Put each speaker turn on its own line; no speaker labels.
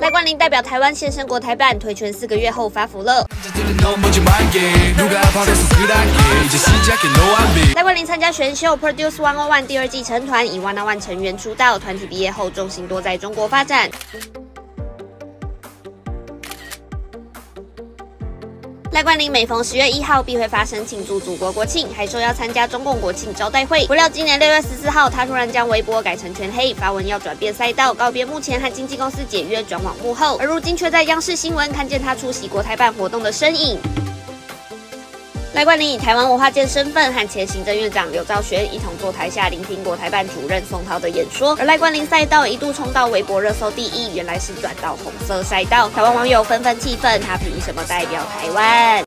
赖冠霖代表台湾现身国台办，推拳四个月后发福了。赖冠霖参加选秀 Produce One On One 第二季成团，以 One On One 成员出道。团体毕业后，重心多在中国发展。赖冠霖每逢十月一号必会发声庆祝祖国国庆，还说要参加中共国庆招待会。不料今年六月十四号，他突然将微博改成全黑，发文要转变赛道，告别目前和经纪公司解约，转往幕后。而如今却在央视新闻看见他出席国台办活动的身影。赖冠霖以台湾文化界身份和前行政院长刘兆玄一同坐台下聆听国台办主任宋涛的演说，而赖冠霖赛道一度冲到微博热搜第一，原来是转到红色赛道，台湾网友纷纷气愤，他凭什么代表台湾？